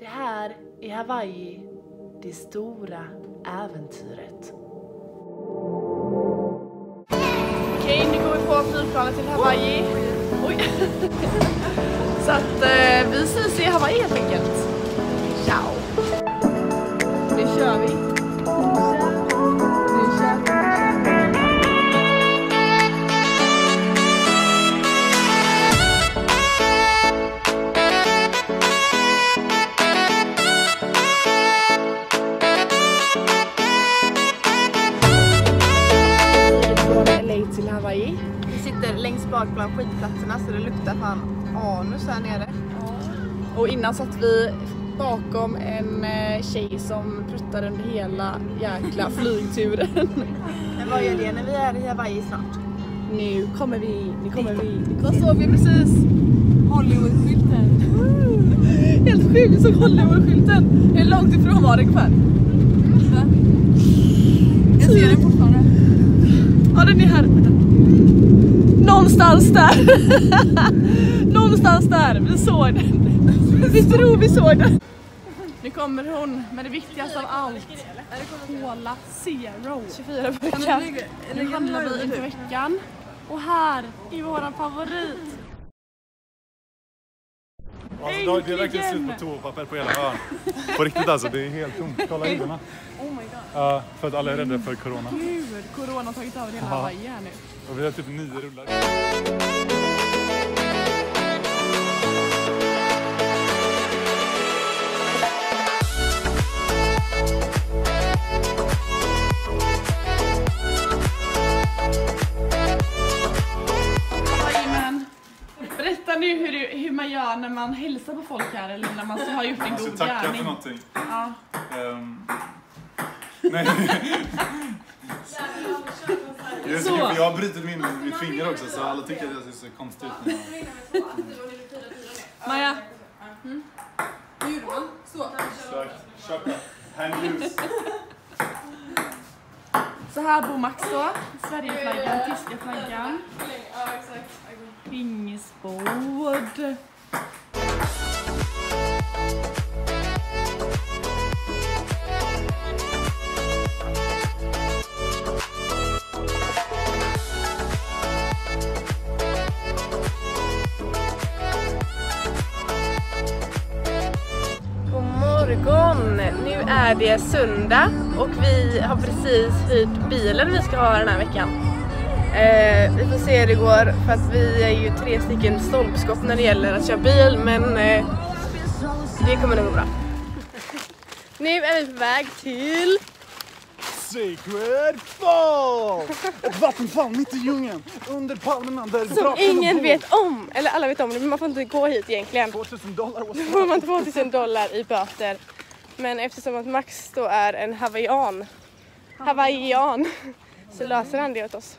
Det här är Hawaii, det stora äventyret. Okej, nu går vi på flygplanet till Hawaii. Oj. Så att eh, vi syns i Hawaii helt enkelt. Ciao! Nu kör vi. Hawaii. Vi sitter längst bak bland skitplatserna så det luktar fan anus här nere. Och innan satt vi bakom en eh, tjej som pruttade under hela jäkla flygturen. Men vad gör det när vi är i Hawaii snart? Nu kommer vi, nu kommer vi. Vad såg vi precis? Hollywoodskylten. Helt sjukt, vi såg Hollywoodskylten. Hur långt ifrån var det ungefär? Jag ser den fortfarande. Ja den är här. Någonstans där. Någonstans där. Vi såg den. Vi tror vi såg den. Nu kommer hon med det viktigaste av allt. Cola Zero. 24 burkar. Nu handlar vi inför veckan. Och här är våran favorit. Alltså, det är verkligen slut på toapapper på hela ön. På riktigt alltså, det är helt tomt. Kolla hyllorna. Oh my god. Ja, för att alla är rädda för corona. Gud, corona har tagit över hela. Hawaii här nu. Och vi har typ nio rullar. Berätta nu hur, du, hur man gör när man hälsar på folk här eller när man har gjort en Jag ska god tacka för gärning. någonting. Ja. Ehm, nej. Jag, Så. ska, jag har brutit min, mitt finger också så alla tycker att jag ser så konstig ut. när jag- Maja, Hur gjorde man? Så. Kör, kör på. Hand loose. så här bor Max då. Sverigeflaggan, tyska flaggan, pingisbord. Är det söndag och vi har precis hyrt bilen vi ska ha den här veckan. Eh, vi får se hur det går för att vi är ju tre stycken stolpskott när det gäller att köra bil men eh, det kommer nog gå bra. nu är vi på väg till Sacred Fall! Ett vattenfall mitt i djungeln under palmerna där som ingen vet om, eller alla vet om det men man får inte gå hit egentligen. 2000 dollar Då får man 2000 dollar i böter. Men eftersom att Max då är en hawaiian, hawaiian så löser han det åt oss.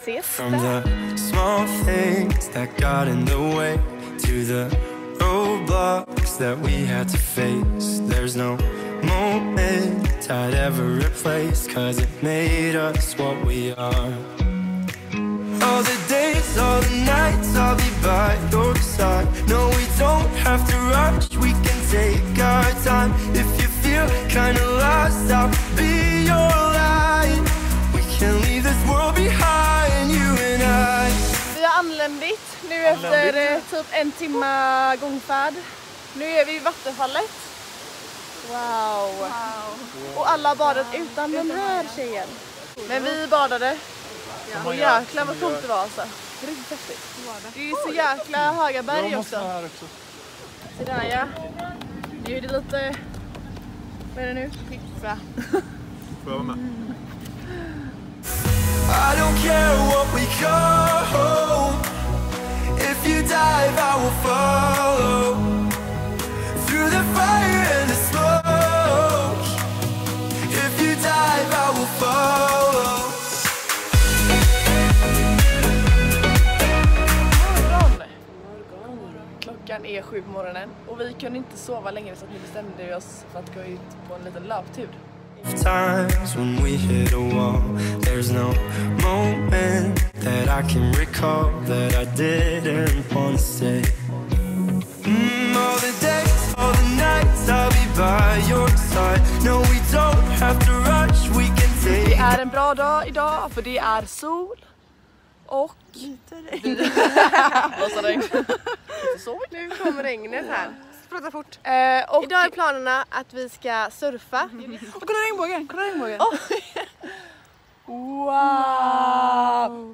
Ses From där. the small things that got in the way to the roadblocks that we had to face. There's no moment I'd ever replace, cause it made us what we are. All the days, all the nights, I'll be by your side. No, we don't have to rush, we can take our time. If you feel kinda lost, I'll be your light. We can leave this world behind, you and I. Vi har anländit nu efter eh, typ en timma gångfärd. Nu är vi vid vattenfallet. Wow. Och alla har badat utan den här tjejen. Men vi badade. Och jäklar vad coolt det var alltså. Häftigt. Det är så jäkla höga berg också. här också. Så där ja. Nu är det lite, vad är det nu? Skiffa. Får jag vara med? I don't care what we go. If you dive, I will follow. Klockan sju på morgonen och vi kunde inte sova längre så att nu bestämde vi oss för att gå ut på en liten löptur. Times when we hit a wall, there's no moment that I can recall that I didn't want to say. Mm, all the days, all the nights, by your side. No, we don't have to rush, we can Det är en bra dag idag för det är sol och... Lite regn. Massa regn. Så. Nu kommer regnet här. Prata fort. Eh, och Idag är planerna att vi ska surfa. Och kolla regnbågen, kolla regnbågen. Wow!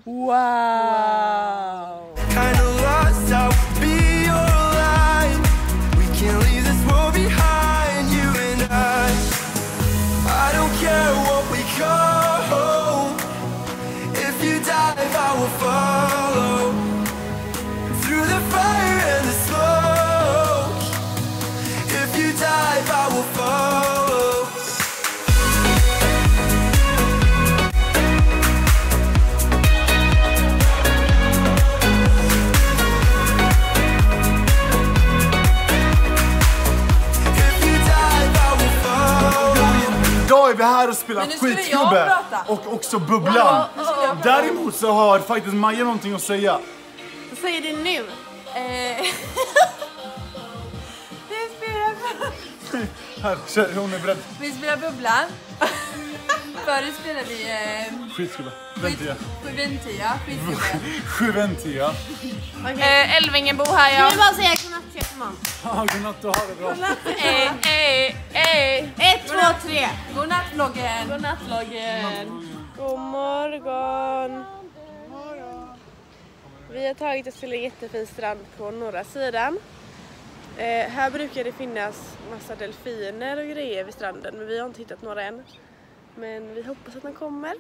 Wow! kind spelar Men nu skulle jag prata. och också Bubblan. Däremot så har faktiskt Maja någonting att säga. Så säger det nu. Eh, vi, spelar, Här, kör, hon är beredd. vi spelar bubblan. Förut spelade vi eh, Skitgubbe. Ventia. Sjuventia, skitgubbe. Sjuventia. Eh, Älvingenbo här Jag ja. vill bara säga godnatt till mamma. Ja, godnatt och ha det bra. Eh, eh, eh. Ett, två, tre. Godnatt vloggen. Godnattloggen. God morgon. Vi har tagit oss till en jättefin strand på norra sidan. Eh, här brukar det finnas massa delfiner och grejer vid stranden men vi har inte hittat några än. Men vi hoppas att de kommer.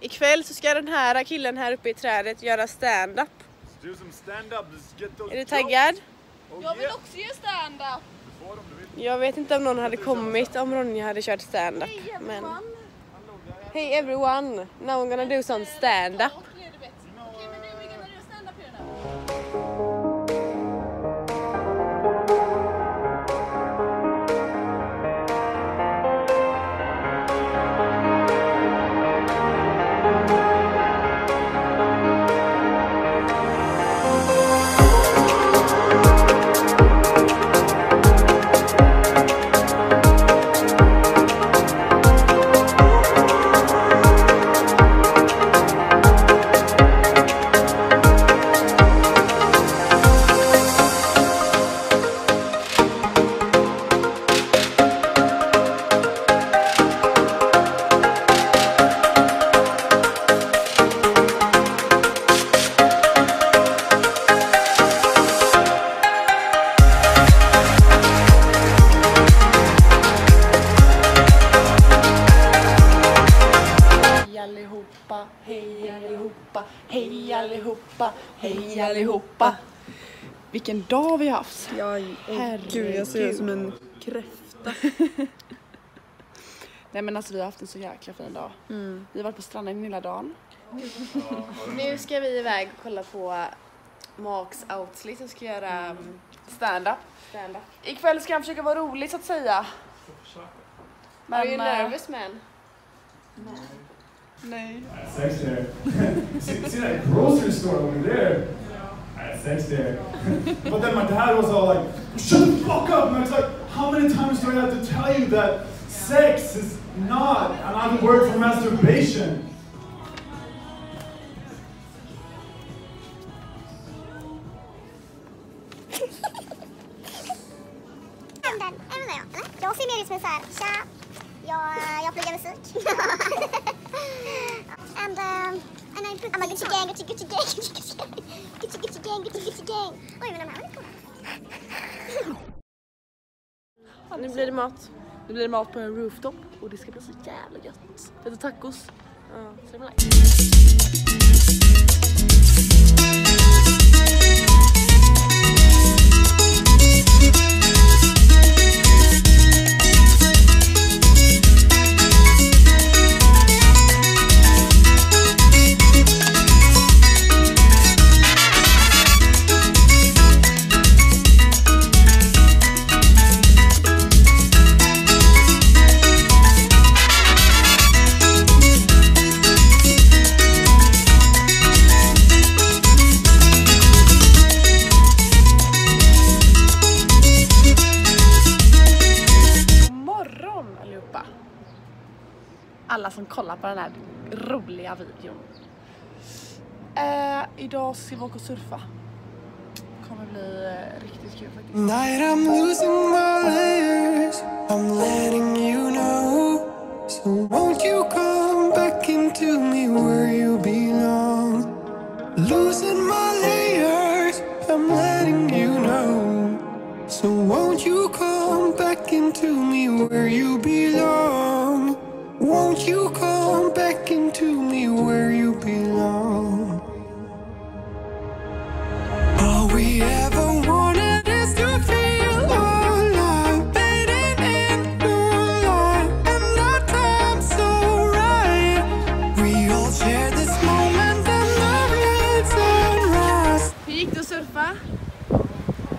Ikväll så ska den här killen här uppe i trädet göra stand-up. Those Är du taggad? Jag vill också göra stand-up. Jag vet inte om någon hade kommit om Ronja hade kört stand-up. Men... Hey everyone! Now I'm gonna do some stand-up. Vilken dag vi har haft. Ja, Gud, jag ser ut som en kräfta. Nej men alltså vi har haft en så jäkla fin dag. Vi har varit på stranden hela dagen. Nu ska vi iväg och kolla på Max Outsley som ska göra um, Stand-up. stand-up. Ikväll ska han försöka vara rolig så att säga. Are you eh, nervous man? Nej. Thanks there. see, see that grocery store over there? Thanks there. But then my dad was all like, shut the fuck up! And I was like, how many times do I have to tell you that sex is not another word for masturbation? And, um, and I put, I'm a Gucci gang, Gucci, Gucci gang, Gucci, Gucci gang, Gucci, Gucci gang, Gucci, Gucci gang. Oj, lite coola. Nu blir det mat. Nu blir det mat på en rooftop och det ska bli så jävla gött. Lite tacos. Ja. Strimla. alla den här roliga videon. Eh, idag ska vi åka och surfa. Kommer bli eh, riktigt kul faktiskt. Hur gick det att surfa?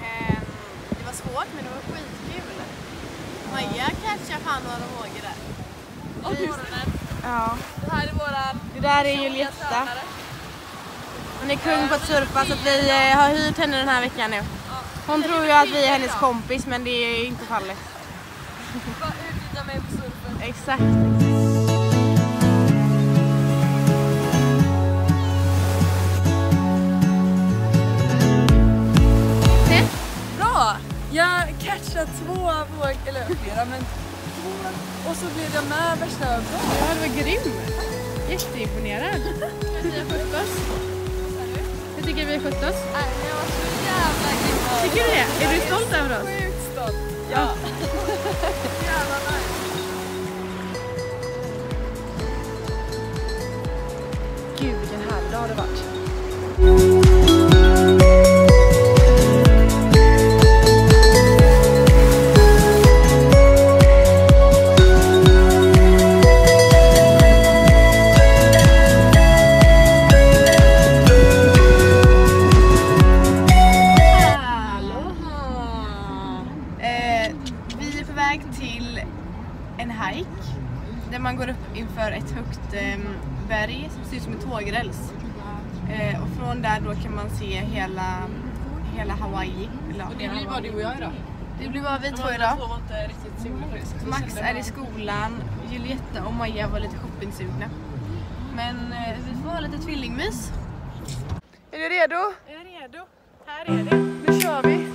Ehm, det var svårt men det var skitkul. Maja catchade fan några vågor där. Ja. Det här är våran Det där är Julietta. Hon är kung på att surfa så att vi eh, har hyrt henne den här veckan nu. Hon tror ju att vi är hennes kompis men det är inte fallet. Utnyttja mig på surfen. Exakt. Jag catchade två våg, eller flera men två och så blev jag med värsta bra. Ja, det var grym. Jätteimponerad. Vi har skött oss. Hur tycker vi har skött oss? Jag var så jävla grym. Tycker du det? Är du stolt över oss? Sjukt stolt. Ja. Jävla nice. Gud vilken härlig dag det varit. Tågräls. Eh, och från där då kan man se hela, hela Hawaii. Eller, Det blir bara du och jag idag. det blir bara vi två idag. Max är i skolan, Julietta och Maja var lite shoppingsugna. Men eh, vi får ha lite tvillingmys. Är du redo? Jag är redo. Här är det. Nu kör vi.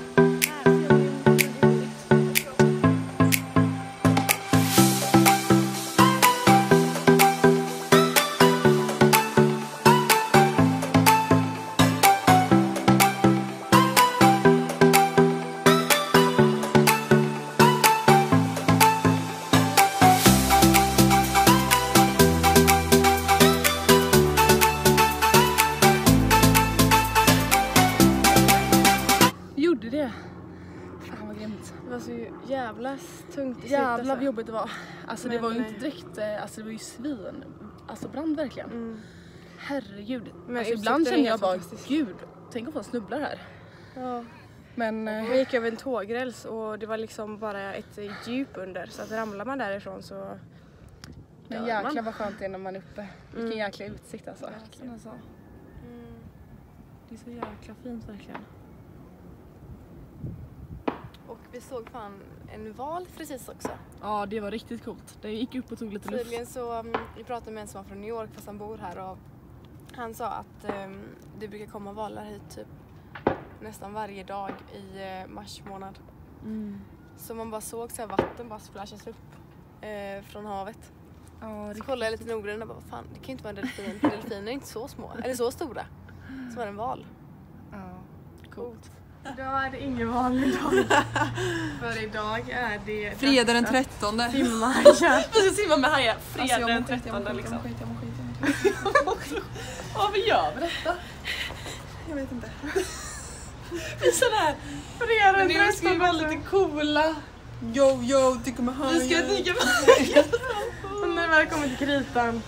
Jobbigt det var. Alltså det Men, var ju inte direkt, eh, alltså det var ju svin. Alltså brand verkligen. Mm. Herregud. Men alltså ibland är känner jag bara, gud, tänk om folk snubblar här. Ja. Men eh, Vi gick över en tågräls och det var liksom bara ett djup under så att ramlar man därifrån så men jäklar man. vad skönt det är när man är uppe. Vilken Mm. jäkla utsikt alltså. Verkligen. alltså. Det är så jäkla fint verkligen. Och vi såg fan en val precis också. Ja det var riktigt coolt. Det gick upp och tog lite luft. Tydligen så, um, vi pratade med en som var från New York fast han bor här och han sa att um, det brukar komma valar hit typ nästan varje dag i uh, mars månad. Mm. Så man bara såg så här vatten bara splashas upp eh, från havet. Ja, Så kollade jag lite noggrannare och bara, vad fan det kan ju inte vara en delfin delfiner är inte så små, eller så stora. Som är en val. ja. Coolt. Idag är det ingen vanlig dag. För idag är det Fredag den 13. simma. Vi ska simma med Haja fredag Alltså, jag den mår skit, jag mår 13 skit, liksom. jag mår skit, jag mår skit, jag mår skit. Varför gör vi detta? Jag vet inte. Vi är sådär, Fredag den nu ska vi 13 vara lite coola. Yo yo, dyka med hajar. Vi ska dyka med Och när det väl kommer till kritan.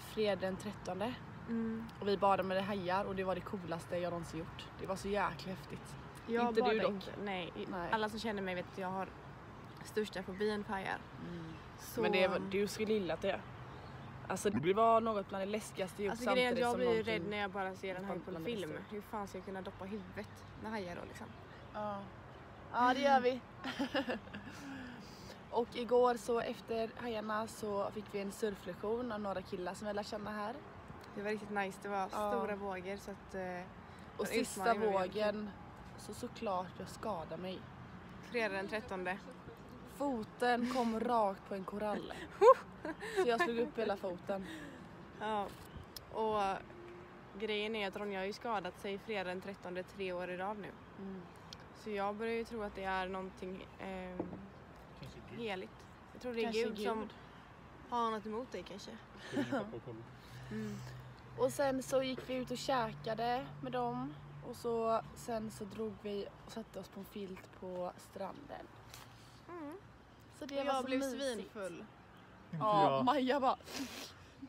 Fredag den 13 Mm. och vi badade med hajar och det var det coolaste jag någonsin gjort. Det var så jäkla häftigt. Jag Inte du dock. Inte. Nej. Nej. Alla som känner mig vet att jag har största fobin för hajar. Så, Men det var, du skulle gilla det. Alltså det var något bland det läskigaste jag gjort Alltså samtidigt jag som blir ju någonting- rädd när jag bara ser en haj på bland film. Hur fan ska jag kunna doppa huvudet med hajar då liksom? Ja. ja, det gör vi. och igår så efter hajarna så fick vi en surflektion av några killar som vi lär känna här. Det var riktigt nice. Det var Ja. stora vågor så att... Eh, Och sista vågen så såklart jag skadade mig. fredag den 13. Foten kom rakt på en korall. Så jag slog upp hela foten. Ja. Och grejen är att Ronja har ju skadat sig fredag den 13 tre år i rad nu. Mm. Så jag börjar ju tro att det är någonting eh, heligt. Jag tror det är Kanske Gud, som har något emot dig kanske. Mm. Och sen så gick vi ut och käkade med dem. Och så, sen så drog vi och satte oss på en filt på stranden. Mm. Så det Och var jag så blev mysigt. svinfull. Ja, Maja bara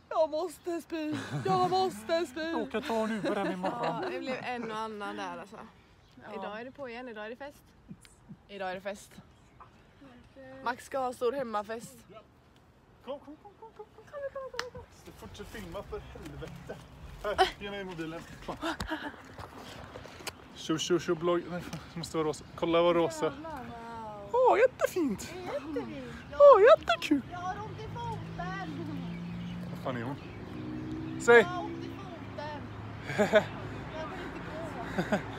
Jag måste spy, jag måste spy. Åka ta en Uber hem imorgon. Ja, det blev en och annan där alltså. Ja. Idag är det på igen, idag är det fest. Idag är det fest. Max ska ha stor hemmafest. Kom, kom, kom, kom, kom, kom, kom. Fortsätt filma för helvete. Här, ge mig mobilen. Kom. Tjo, tjo, tjo, blogg. Nej, det måste vara rosa. Kolla vad rosa. Åh, jättefint. Åh, jättekul. Jag har ont i foten! Vad fan är hon? Säg. Jag har ont i foten! Jag vill inte gå.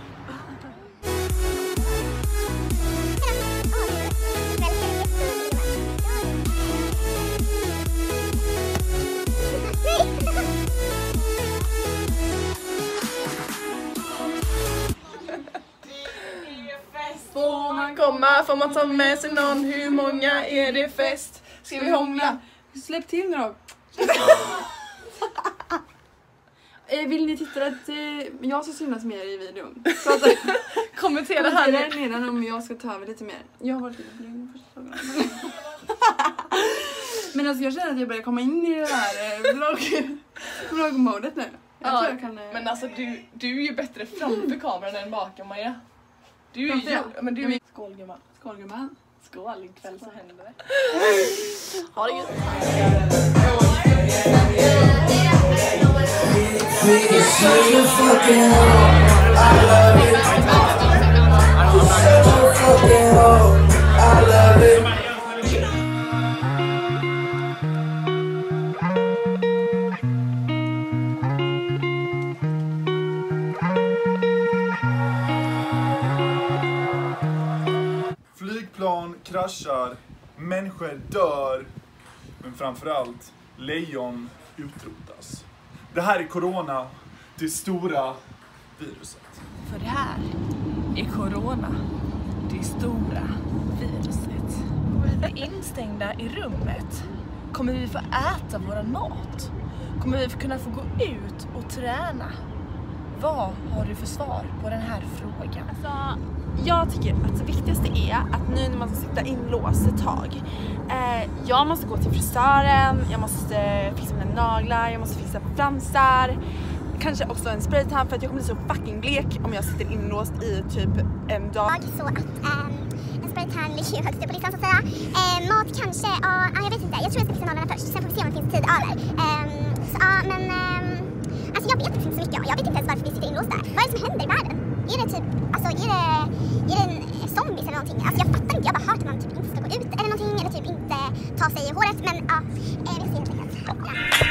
Komma, får man ta med sig någon? Hur många är det fest? Ska vi hångla? Släpp till nu då. Eh, Vill ni titta att eh, jag ska synas mer i videon? Prata Kommentera här nu. om jag ska ta över lite mer. Jag har varit lite lugn första frågan. Men alltså jag känner att jag börjar komma in i det här eh, vlogg, vloggmodet nu. Jag Ja, tror jag kan... Men alltså du, du är ju bättre framför kameran än bakom Maja. Du är ju... jag? Men du är... Skål gumman. Skål gumman. Skål, ikväll så händer det. Ha det gött. Flygplan människor dör, men framförallt lejon utrotas. Det här är corona, det stora viruset. För det här är corona, det stora viruset. Kommer vi bli instängda i rummet? Kommer vi få äta våran mat? Kommer vi kunna få gå ut och träna? Vad har du för svar på den här frågan? Alltså, jag tycker att det viktigaste är att nu när man ska sitta inlåst ett tag. Eh, jag måste gå till frisören, jag måste eh, fixa mina naglar, jag måste fixa fransar. Kanske också en spraytan för att jag kommer bli så fucking blek om jag sitter inlåst i typ en dag. Så att um, en spraytan ligger ju högst upp på listan så att säga. Eh, mat kanske, ja ah, jag vet inte. Jag tror jag ska fixa naglarna först. Sen får vi se om det finns tid över. Ehm, så ja men ehm, alltså jag vet inte så mycket. Jag vet inte ens varför vi sitter inlåsta. Vad är det som händer i världen? Är det typ, alltså är det, är det en eh, zombies eller någonting? Alltså jag fattar inte. Jag har bara hört att man typ inte ska gå ut eller någonting eller typ inte ta sig i håret. Men ja, vi får se helt enkelt. Ja.